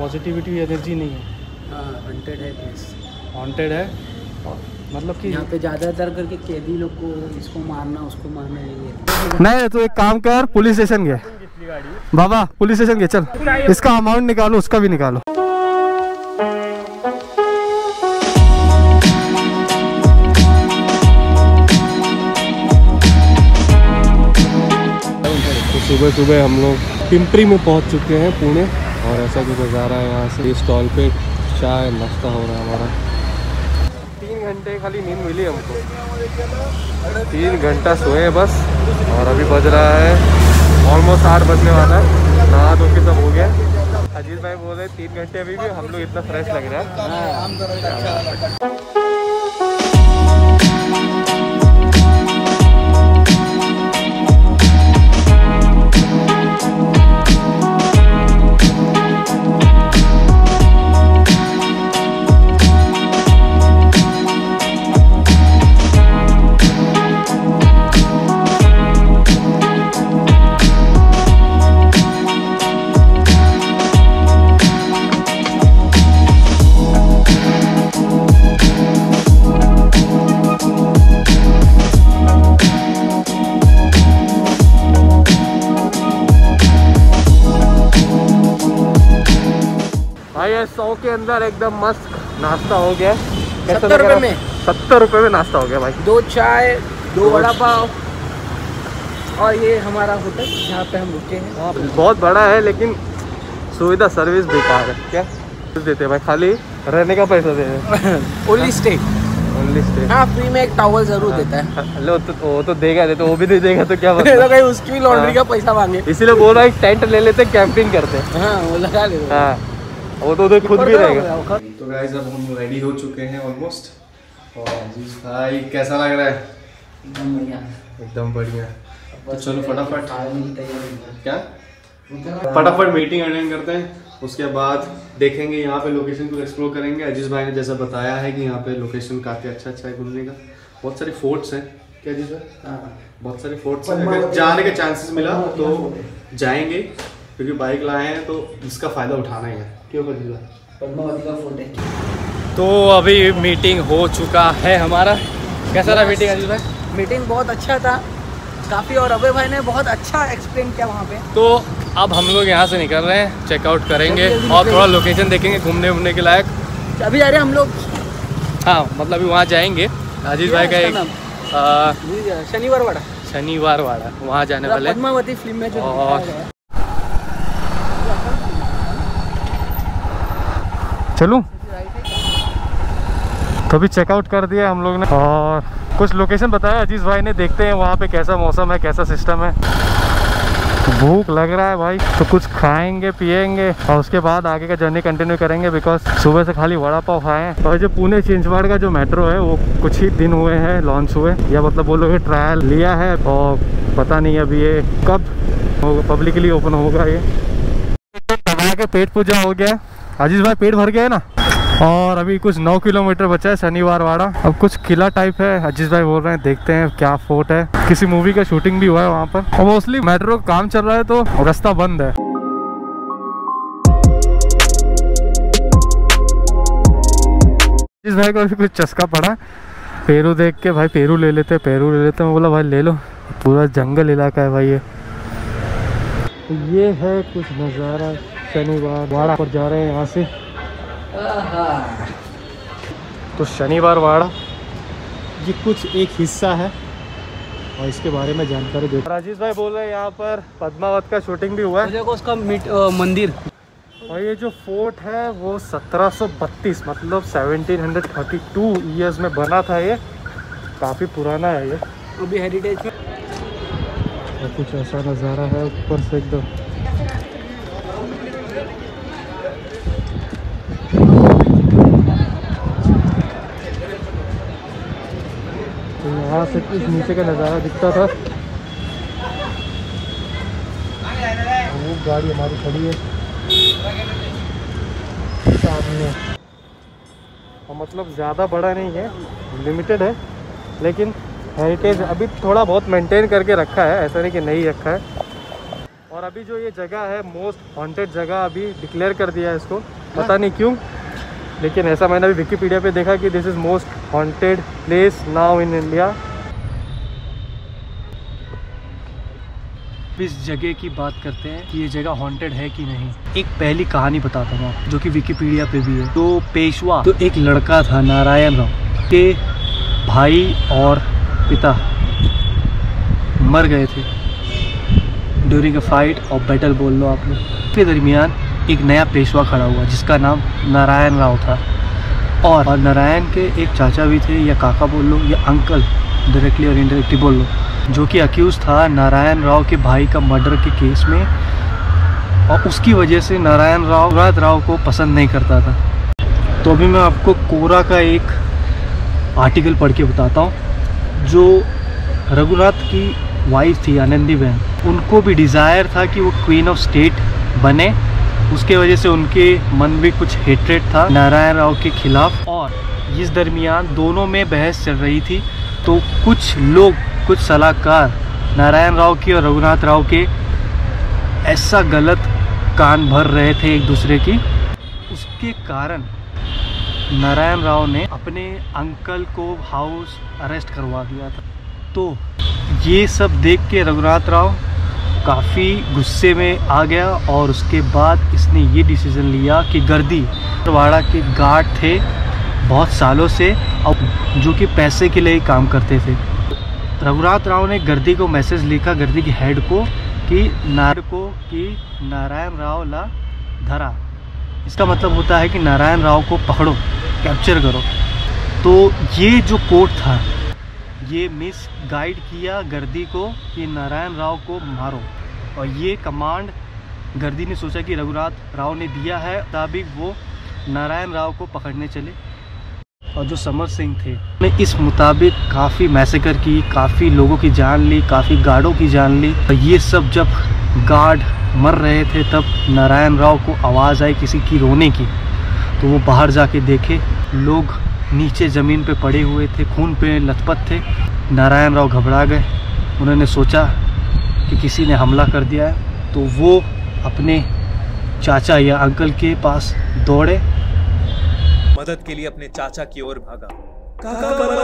Positivity energy नहीं है। Hunted है प्लेस हॉन्टेड है। मतलब कि यहाँ पे ज़्यादातर करके कैदी लोग को इसको मारना उसको मारना यही है। नहीं तो एक काम कर पुलिस स्टेशन गए बाबा पुलिस स्टेशन गए चल। इसका अमाउंट निकालो उसका भी निकालो। तो सुबह सुबह हम लोग पिंपरी में पहुँच चुके हैं पुणे। और ऐसा कुछ नज़ारा है यहाँ से। स्टॉल पे चाय नाश्ता हो रहा है हमारा। तीन घंटे खाली नींद मिली हमको। तीन घंटा सोए बस, और अभी बज रहा है। ऑलमोस्ट आठ बजने वाला है। नहा धो के सब हो गया। अजीत भाई बोल रहे तीन घंटे अभी भी हम लोग इतना फ्रेश लग रहा है। सौ के अंदर एकदम मस्त नाश्ता हो गया। 70 रुपए में? सत्तर रुपए में नाश्ता हो गया भाई। दो चाय दो दो वड़ा पाव और ये हमारा होटल जहाँ पे हम रुके हैं। बहुत बड़ा है लेकिन सुविधा सर्विस बेकार है। क्या? देते भाई खाली रहने का पैसा दे रहे ओनली स्टे ओनली स्टे हाँ फ्री में एक टॉवल ज़रूर देता है। हेलो तो वो तो देगा दे तो वो भी नहीं देगा तो क्या मतलब कहीं उसकी भी लॉन्ड्री का पैसा मांगे। इसीलिए बोल रहा है टेंट ले लेते कैंपिंग करते। हाँ वो लगा ले हाँ। वो तो उधर खुद भी रहेगा। तो गाइस अब हम रेडी हो चुके हैं ऑलमोस्ट और भाई कैसा लग रहा है? एकदम बढ़िया। एकदम बढ़िया। तो चलो फटाफट। क्या? फटाफट मीटिंग अटेंड करते हैं। उसके बाद देखेंगे यहाँ पे लोकेशन को एक्सप्लोर करेंगे। अज़ीज़ भाई ने जैसा बताया है कि यहाँ पे लोकेशन काफ़ी अच्छा अच्छा है घूमने का। बहुत सारे फोर्ट्स हैं। क्या अज़ीज़ भाई? हाँ। बहुत सारे फोर्ट्स हैं। अगर जाने का चांसेस मिला तो जाएँगे क्योंकि बाइक लाए हैं तो इसका फ़ायदा उठाना ही है। क्यों पद्मावती का फोर्ट है। तो अभी मीटिंग हो चुका है हमारा। कैसा रहा मीटिंग अज़ीज़ भाई? मीटिंग बहुत अच्छा था। काफ़ी और अभय भाई ने बहुत अच्छा एक्सप्लेन किया वहाँ पे। तो अब हम लोग यहाँ से निकल रहे हैं चेकआउट करेंगे और थोड़ा लोकेशन देखेंगे घूमने वूमने के लायक। अभी जा रहे हैं हम लोग। हाँ मतलब अभी वहाँ जाएँगे। अजीत भाई का एक शनिवार वाड़ा। शनिवार वाला वहाँ जाने वाले पद्मावती फ़िल्म में जो और- दिखाया गया है। चलूँ? तो अभी चेकआउट कर दिया हम लोग ने। और कुछ लोकेशन बताया अज़ीज़ भाई ने देखते हैं वहाँ पे कैसा मौसम है, कैसा सिस्टम है। भूख लग रहा है भाई तो कुछ खाएँगे, पिएँगे, और उसके बाद आगे का जर्नी कंटिन्यू करेंगे बिकॉज़ सुबह से खाली वड़ा पाव खाए हैं। और जो पुणे चिंचवाड़ का जो मेट्रो है, वो कुछ ही दिन हुए हैं लॉन्च हुए। या मतलब वो लोग ट्रायल लिया है, और पता नहीं अभी ये कब होगा पब्लिकली ओपन होगा ये। दबा पेट पूजा हो गया। अज़ीज़ भाई, पेट भर गया है ना? और अभी कुछ नौ किलोमीटर बचा है शनिवार वाड़ा। अब कुछ किला टाइप है अज़ीज़ भाई बोल रहे हैं, देखते हैं क्या फोर्ट है। किसी मूवी का शूटिंग भी हुआ है वहाँ पर। और मोस्टली मेट्रो काम चल रहा है तो रास्ता बंद है। अज़ीज़ भाई को अभी कुछ चस्का पड़ा। पेरू देख के भाई पेरू ले लेते, पेरू ले लेते, मैं बोला, भाई, ले लो। पूरा जंगल इलाका है भाई ये। ये है कुछ नज़ारा। शनिवार वाड़ा पर जा रहे हैं यहाँ से। तो शनिवार वाड़ा ये कुछ एक हिस्सा है और इसके बारे में जानकारी दे राजेश भाई बोल रहे हैं यहाँ पर पद्मावत का शूटिंग भी हुआ है। देखो उसका मीट मंदिर। और ये जो फोर्ट है वो 1732 मतलब 1732 ईयर्स में बना था ये। काफ़ी पुराना है ये। अभी हेरिटेज में। और कुछ ऐसा नज़ारा है ऊपर से एकदम। यहाँ से इस नीचे का नज़ारा दिखता था। वो गाड़ी हमारी खड़ी है। सामने। और मतलब ज़्यादा बड़ा नहीं है लिमिटेड है, लेकिन हेरिटेज अभी थोड़ा बहुत मेंटेन करके रखा है, ऐसा नहीं कि नहीं रखा है। और अभी जो ये जगह है मोस्ट हॉन्टेड जगह अभी डिक्लेयर कर दिया है इसको। पता नहीं क्यों लेकिन ऐसा मैंने अभी विकीपीडिया पे देखा कि this is most haunted place now in India इस जगह की बात करते हैं कि ये जगह हॉन्टेड है कि नहीं। एक पहली कहानी बताता हूँ जो कि विकीपीडिया पे भी है। तो पेशवा तो एक लड़का था, नारायण राव, के भाई और पिता मर गए थे। ड्यूरिंग अ फाइट और बैटल बोल लो आप लोग। के दरमियान एक नया पेशवा खड़ा हुआ जिसका नाम नारायण राव था। और, और नारायण के एक चाचा भी थे या काका बोल लो या अंकल डायरेक्टली और इनडायरेक्टली बोल लो जो कि अक्यूज़ था नारायण राव के भाई का मर्डर के केस में और उसकी वजह से नारायण राव रात राव को पसंद नहीं करता था। तो अभी मैं आपको कोरा का एक आर्टिकल पढ़ के बताता हूँ जो रघुनाथ की वाइफ थी आनंदी बहन। उनको भी डिज़ायर था कि वो क्वीन ऑफ़ स्टेट बने उसके वजह से उनके मन में कुछ हेट्रेड था, नारायण राव के खिलाफ। और इस दरमियान दोनों में बहस चल रही थी। तो कुछ लोग, कुछ सलाहकार, नारायण राव की और रघुनाथ राव के ऐसा गलत कान भर रहे थे एक दूसरे की। उसके कारण नारायण राव ने अपने अंकल को हाउस अरेस्ट करवा दिया था। तो ये सब देख के रघुनाथ राव काफ़ी गुस्से में आ गया और उसके बाद इसने ये डिसीज़न लिया कि गर्दी वाड़ा के गार्ड थे बहुत सालों से और जो कि पैसे के लिए काम करते थे। रघुनाथ राव ने गर्दी को मैसेज लिखा, गर्दी के हेड को, कि नार को, कि नारायण राव ला धरा। इसका मतलब होता है कि नारायण राव को पकड़ो कैप्चर करो। तो ये जो कोर्ट था ये मिस गाइड किया गर्दी को कि नारायण राव को मारो। और ये कमांड गर्दी ने सोचा कि रघुनाथ राव ने दिया है मुताबिक वो नारायण राव को पकड़ने चले। और जो समर सिंह थे ने इस मुताबिक काफ़ी मैसेकर की, काफ़ी लोगों की जान ली, काफ़ी गार्डों की जान ली। और ये सब जब गार्ड मर रहे थे, तब नारायण राव को आवाज़ आई किसी की रोने की। तो वो बाहर जाके देखे, लोग नीचे ज़मीन पे पड़े हुए थे खून पे लथपथ थे। नारायण राव घबरा गए। उन्होंने सोचा कि किसी ने हमला कर दिया है तो वो अपने चाचा या अंकल के पास दौड़े। मदद के लिए अपने चाचा की ओर भागा। काका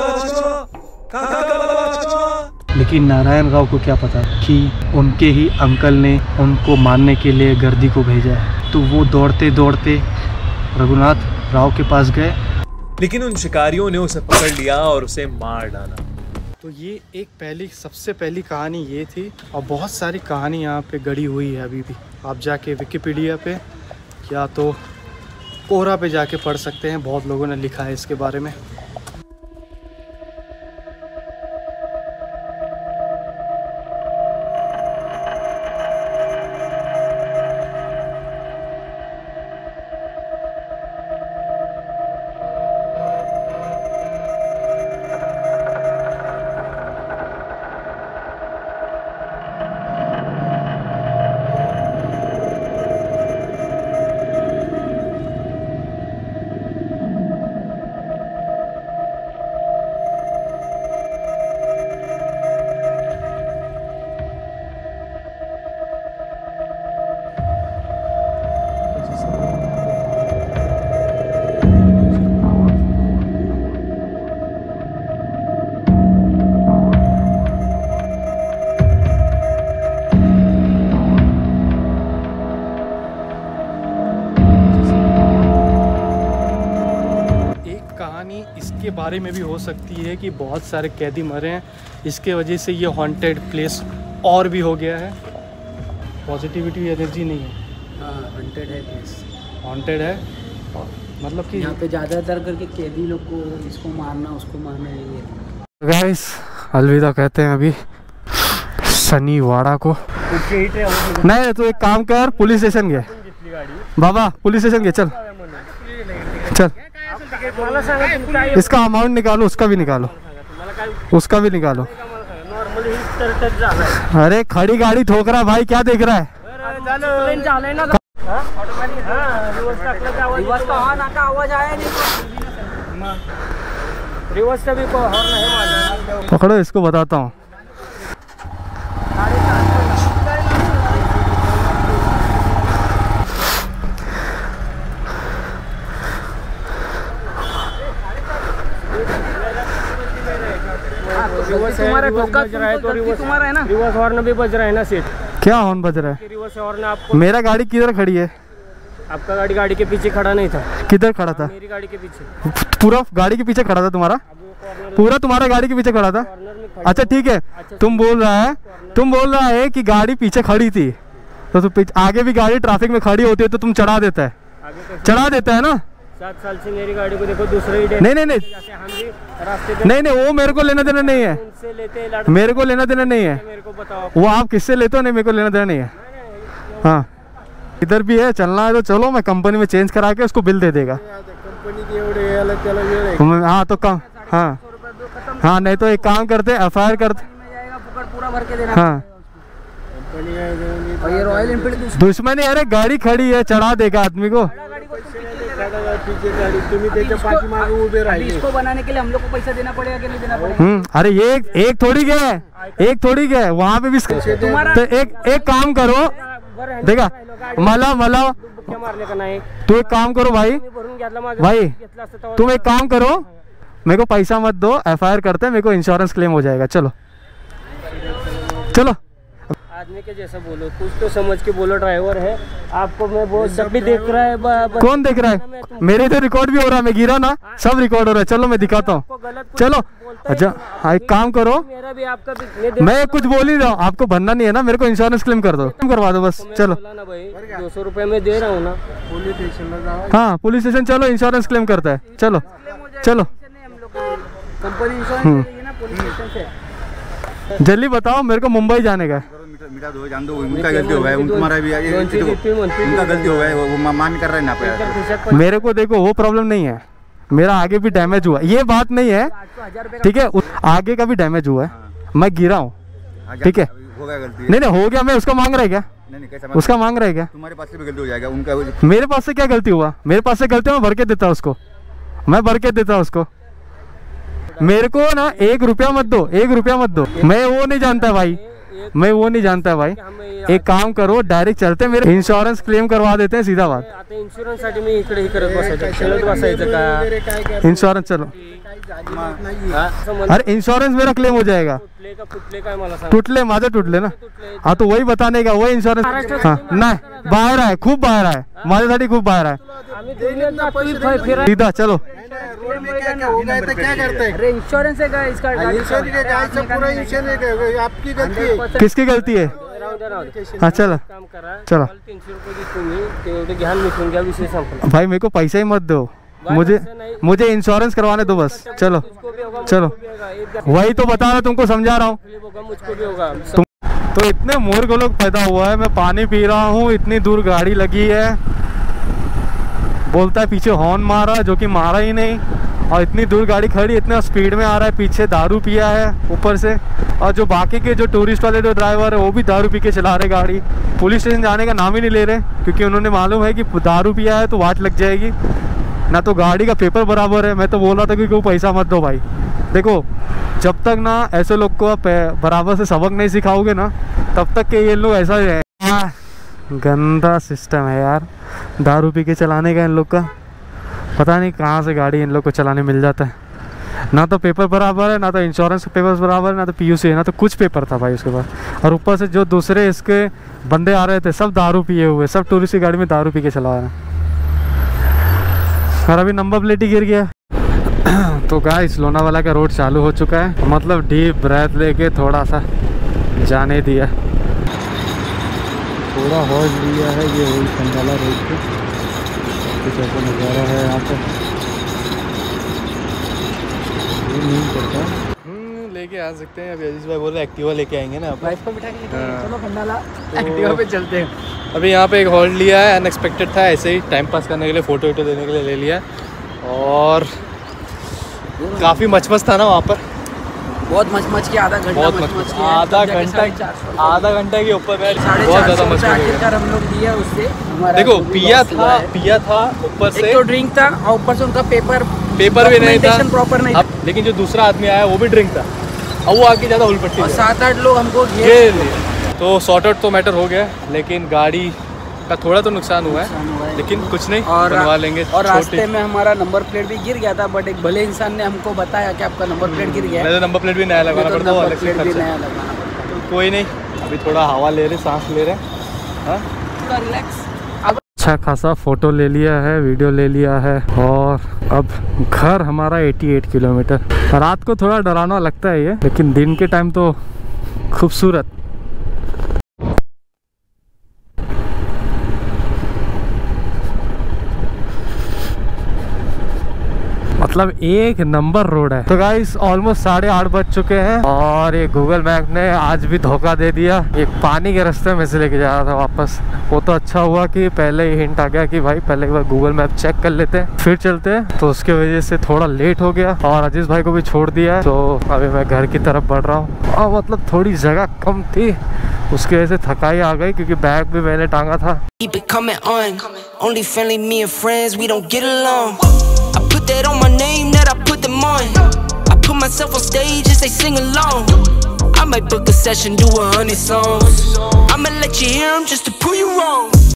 लेकिन नारायण राव को क्या पता कि उनके ही अंकल ने उनको मारने के लिए गर्दी को भेजा है। तो वो दौड़ते दौड़ते रघुनाथ राव के पास गए। लेकिन उन शिकारियों ने उसे पकड़ लिया और उसे मार डाला। तो ये एक पहली, सबसे पहली कहानी ये थी और बहुत सारी कहानी यहाँ पे गड़ी हुई है अभी भी। आप जाके विकिपीडिया पे या तो कोहरा पे जाके पढ़ सकते हैं, बहुत लोगों ने लिखा है इसके बारे में। बारे में भी हो सकती है कि बहुत सारे कैदी मरे हैं। इसके वजह से ये हॉन्टेड प्लेस और भी हो गया है। पॉजिटिविटी एनर्जी नहीं है। हंटेड है प्लेस हॉन्टेड है। मतलब कि यहाँ पे ज़्यादातर करके कैदी लोग को इसको मारना उसको मारना यही है गाइस अलविदा कहते हैं अभी शनिवाड़ा को। नहीं तो एक काम कर पुलिस स्टेशन गए। बाबा पुलिस स्टेशन गए चल। चल। इसका अमाउंट निकालो उसका भी निकालो। उसका भी निकालो। अरे खड़ी गाड़ी ठोक रहा है भाई क्या देख रहा है? रिवर्स का हॉर्न का आवाज़ आया नहीं रिवर्स से भी को हॉर्न नहीं मारना पकड़ो इसको बताता हूँ। तुम्हारा ठोका बज रहा है तो रिवर्स तुम्हारा है ना। रिवर्स हॉर्न भी बज रहा है ना सीट क्या हॉर्न बज रहा है? रिवर्स हॉर्न आपको मेरा गाड़ी किधर खड़ी है? आपका गाड़ी गाड़ी के पीछे खड़ा नहीं था। किधर खड़ा था? मेरी गाड़ी के पीछे। पूरा गाड़ी के पीछे खड़ा था तुम्हारा? पूरा तुम्हारा गाड़ी के पीछे खड़ा था? अच्छा ठीक है। तुम बोल रहा है तुम बोल रहा है कि गाड़ी पीछे खड़ी थी। तो तू आगे भी गाड़ी ट्रैफ़िक में खड़ी होती है तो तुम चढ़ा देता है। चढ़ा देता है ना? सात साल से मेरी गाड़ी को देखो दूसरे ही नहीं नहीं नहीं। नहीं नहीं वो मेरे को लेना देना नहीं है। उनसे लेते हैं मेरे को लेना देना नहीं है। मेरे को बताओ। वो आप किससे लेते हो? नहीं मेरे को लेना देना नहीं है। हाँ। इधर भी है चलना है तो चलो मैं कंपनी में चेंज करा के उसको बिल दे देगा। हाँ तो कम हाँ। हाँ नहीं तो एक काम करते एफ़ आई आर करते। में जाएगा फुकट पूरा भर के देना। हाँ। दुश्मनी अरे गाड़ी खड़ी है चढ़ा देगा आदमी को। गाड़ी को तुम पीछे ले गाडी तुम्ही त्याच्या इसको- पाठीमागे उभे राहिले. इसको बनाने के लिए हम लोग को पैसा देना पड़ेगा कि नहीं देना पड़ेगा? हम्म अरे एक, एक थोड़ी गया है। एक थोड़ी गया है। वहाँ पे भी तो एक एक काम करो। देखा मला मला तू एक काम करो भाई। भाई तुम एक काम करो। मेरे को पैसा मत दो एफ़ आई आर करते हैं मेरे को इंश्योरेंस क्लेम हो जाएगा। चलो। चलो। आदमी के जैसा बोलो। कुछ तो समझ के बोलो ड्राइवर है। आपको मैं वो जब भी देख रहा है ब- ब- कौन देख रहा है? मेरे तो रिकॉर्ड भी हो रहा है मैं गिरा ना। सब रिकॉर्ड हो रहा है। चलो मैं दिखाता हूँ। आपको गलत कुछ चलो अच्छा तो हाँ, एक काम करो। मेरा भी आपका भी। मैं कुछ बोल ही रहा हूँ। आपको भरना नहीं है ना मेरे को इंश्योरेंस क्लेम कर दो। क्लेम करवा दो बस। चलो। ना भाई दो सौ रुपये में दे रहा हूँ ना। पुलिस स्टेशन हाँ पुलिस स्टेशन चलो इंश्योरेंस क्लेम करता है। चलो चलो। कंपनी इंश्योरेंस देगी ना पुलिस स्टेशन से। जल्दी बताओ मेरे को मुंबई जाने का है। मिटा मिटा दो जान दो उनका गलती हो गया तुम्हारा भी ये- दोन देखो, चीज़ म्हणते उनका गलती हो गया वो वो मान कर रहे ना पे मेरे को देखो वो प्रॉब्लम नहीं है। मेरा आगे भी डैमेज हुआ। ये बात नहीं है ठीक है? आगे का भी डैमेज हुआ है। मैं गिरा हूँ हाँ, ठीक है। हो गया गलती। नहीं नहीं हो गया मैं उसका मांग रहा है क्या? नहीं नहीं उसका मांग रहा है क्या? तुम्हारे पास से भी गलती हो जाएगा उनका मेरे पास से क्या गलती हुआ? मेरे पास से गलती है, मैं भर के देता उसको। मैं भर के देता उसको। मेरे को ना एक रुपया मत दो एक रुपया मत दो। मैं वो नहीं जानता भाई। मैं वो नहीं जानता भाई। एक काम करो डायरेक्ट चलते मेरे इंश्योरेंस क्लेम करवा देते हैं सीधा बात। इंश्योरेंस इन्शुरन्स साठी मी इकडे हे करत बसायचं खेळत बसायचं का। इंश्योरेंस चलो? असं म्हणत अरे इंश्योरेंस मेरा क्लेम हो जाएगा। टूटले माजा टूटले ना। हाँ तो वही बताने का वही इंश्योरेंस हाँ नाही बाहेर आहे खूप बाहेर आहे माझ्यासाठी खूप बाहेर आहे फिरायला. सीधा चलो। इंश्योरेंस है किसकी गलती है? हाँ चलो। काम चलो. विषय संपला। भाई मेरे को पैसा ही मत दो। मुझे मुझे इंश्योरेंस करवाने दो बस। चलो। चलो। वही तो बता रहा तुमको समझा रहा हूँ। तो इतने मूर्ख लोग पैदा हुआ है। मैं पानी पी रहा हूँ, इतनी दूर गाड़ी लगी है। बोलता है, पीछे हॉर्न मारा, जो कि मारा ही नहीं। और इतनी दूर गाड़ी खड़ी, इतना स्पीड में आ रहा है, पीछे दारू पिया है, ऊपर से। और जो बाकी के जो टूरिस्ट वाले जो ड्राइवर है, वो भी दारू पी के चला रहे गाड़ी। पुलिस स्टेशन जाने का नाम ही नहीं ले रहे, क्योंकि उन्होंने मालूम है कि दारू पिया है तो वाट लग जाएगी। ना तो गाड़ी का पेपर बराबर है। मैं तो बोल रहा था कि कोई पैसा मत दो भाई। देखो जब तक ना ऐसे लोग को आप बराबर से सबक नहीं सिखाओगे ना तब तक के ये लोग ऐसा ही है। गंदा सिस्टम है यार। दारू पी के चलाने का इन लोग का। पता नहीं कहाँ से गाड़ी इन लोग को चलाने मिल जाता है। ना तो पेपर बराबर है ना तो इंश्योरेंस के पेपर्स बराबर है ना तो पीयूसी है ना तो कुछ पेपर था भाई उसके पास। और ऊपर से जो दूसरे इसके बंदे आ रहे थे सब दारू पिए हुए सब टूरिस्ट की गाड़ी में दारू पी के चला रहे हैं। और अभी नंबर प्लेट ही गिर गया। तो गाइस लोनावाला का रोड चालू हो चुका है। मतलब डीप ब्रेथ लेके थोड़ा सा जाने दिया। थोड़ा हौज लिया है ये वही खंडाला रोड पे। कुछ ऐसा नज़ारा है यहाँ पे। नहीं करता लेके आ सकते हैं। अभी अज़ीज़ भाई बोल रहे एक्टिवा लेके आएँगे ना वाइफ को बिठा के हाँ। चलो खंडाला तो- एक्टिवा पे चलते हैं। अभी यहाँ पे एक हॉल्ट लिया है अनएक्सपेक्टेड था ऐसे ही टाइम पास करने के लिए फ़ोटो वोटो देने के लिए ले लिया। और काफ़ी मचमच था ना वहाँ पर। बहुत मच मच के आधा घंटा बहुत मच मच मच के आधा घंटा आधा घंटा के ऊपर मैं बहुत ज़्यादा सौ मच आखिरकार हम लोग दिया उससे। देखो पिया था पिया था ऊपर से। एक तो ड्रिंक था और ऊपर से उनका पेपर पेपर भी नहीं था। प्रॉपर नहीं अब लेकिन जो दूसरा आदमी आया वो भी ड्रिंक था। अब वो आके ज़्यादा उलपट्टी सात आठ लोग हमको घेर लिए। तो सॉर्ट आउट तो मैटर हो गया लेकिन गाड़ी का थोड़ा तो नुकसान हुआ नुकसान हुआ। है लेकिन कुछ नहीं और बनवा लेंगे और रास्ते में हमारा नंबर प्लेट भी गिर गया था बट एक भले इंसान ने हमको बताया कि आपका नंबर प्लेट गिर गया है। तो नंबर प्लेट भी नया लगाना तो पड़ता है अलग से खर्चा। नया लगाना तो कोई नहीं अभी थोड़ा हवा ले रहे सांस ले रहे हाँ। थोड़ा रिलैक्स अच्छा खासा फ़ोटो ले लिया है वीडियो ले लिया है और अब घर हमारा 88 किलोमीटर। रात को थोड़ा डरावना लगता है ये लेकिन दिन के टाइम तो खूबसूरत। मतलब एक नंबर रोड है। तो गाइस ऑलमोस्ट साढ़े आठ बज चुके हैं और ये गूगल मैप ने आज भी धोखा दे दिया। एक पानी के रास्ते में से लेके जा रहा था वापस। वो तो अच्छा हुआ कि पहले ही हिंट आ गया कि भाई पहले एक बार गूगल मैप चेक कर लेते हैं फिर चलते हैं। तो उसके वजह से थोड़ा लेट हो गया और अज़ीज़ भाई को भी छोड़ दिया तो अभी मैं घर की तरफ़ बढ़ रहा हूँ। और मतलब थोड़ी जगह कम थी। उसकी वजह से थकाई आ गई क्योंकि बैग भी मैंने टांगा था। That on my name, that I put them on. I put myself on stage and they sing along. I might book a session, do a hundred songs. I'ma let you hear 'em just to prove you wrong.